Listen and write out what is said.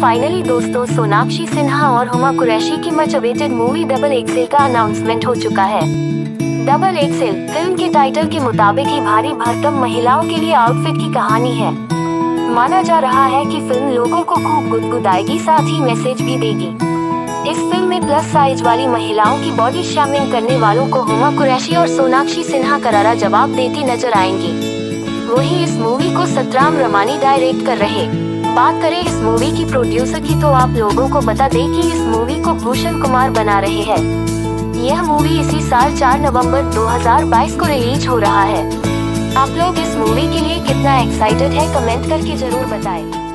Finally दोस्तों, सोनाक्षी सिन्हा और हुमा कुरैशी की much awaited movie Double XL का अनाउंसमेंट हो चुका है। डबल एक्सेल फ़िल्म के टाइटल के मुताबिक ही भारी भरकम महिलाओं के लिए आउटफिट की कहानी है। माना जा रहा है कि फ़िल्म लोगों को खूब गुदगुदाएगी, साथ ही मैसेज भी देगी। इस फ़िल्म में प्लस साइज़ वाली महिलाओं की बॉडी शामिल करने वालों को हुमा कुरैशी और सोनाक्षी सिन्हा करारा जवाब देती नज़र आएँगी। वहीं इस मूवी को सतराम रमानी डायरेक्ट कर रहे। बात करें इस मूवी की प्रोड्यूसर की तो आप लोगों को बता दें कि इस मूवी को भूषण कुमार बना रहे हैं यह मूवी इसी साल 4 नवंबर 2022 को रिलीज़ हो रहा है आप लोग इस मूवी के लिए कितना एक्साइटेड है कमेंट करके ज़रूर बताएँ।